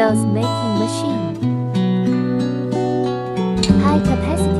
cloth making machine. High capacity